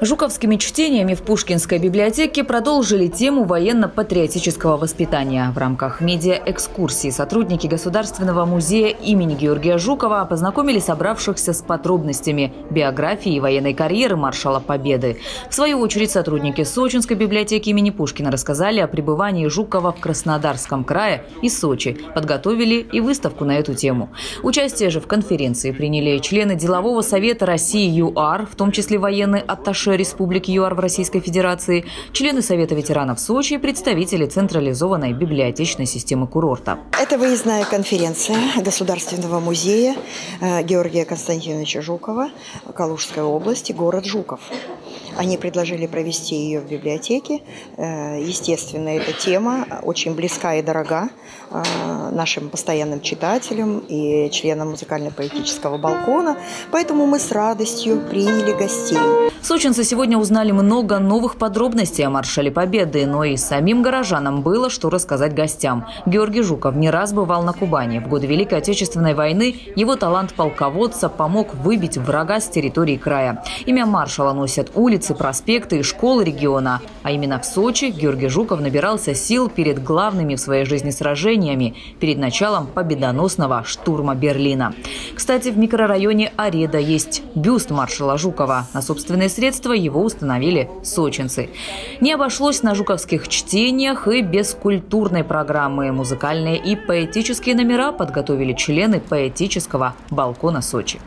Жуковскими чтениями в Пушкинской библиотеке продолжили тему военно-патриотического воспитания. В рамках медиа-экскурсии сотрудники Государственного музея имени Георгия Жукова познакомили собравшихся с подробностями биографии и военной карьеры маршала Победы. В свою очередь сотрудники Сочинской библиотеки имени Пушкина рассказали о пребывании Жукова в Краснодарском крае и Сочи, подготовили и выставку на эту тему. Участие же в конференции приняли члены Делового совета России ЮАР, в том числе военный атташе Республики ЮАР в Российской Федерации, члены Совета ветеранов Сочи и представители централизованной библиотечной системы курорта. Это выездная конференция Государственного музея э, Георгия Константиновича Жукова, Калужской области, город Жуков. Они предложили провести ее в библиотеке. Э, естественно, эта тема очень близка и дорога э, нашим постоянным читателям и членам музыкально-поэтического балкона. Поэтому мы с радостью приняли гостей. Сочинцы сегодня узнали много новых подробностей о маршале Победы, но и самим горожанам было что рассказать гостям. Георгий Жуков не раз бывал на Кубани. В годы Великой Отечественной войны его талант полководца помог выбить врага с территории края. Имя маршала носят улицы, проспекты и школы региона. А именно в Сочи Георгий Жуков набирался сил перед главными в своей жизни сражениями, перед началом победоносного штурма Берлина. Кстати, в микрорайоне Ареда есть бюст маршала Жукова. На собственные средства его установили сочинцы. Не обошлось на жуковских чтениях и без культурной программы. Музыкальные и поэтические номера подготовили члены поэтического балкона Сочи.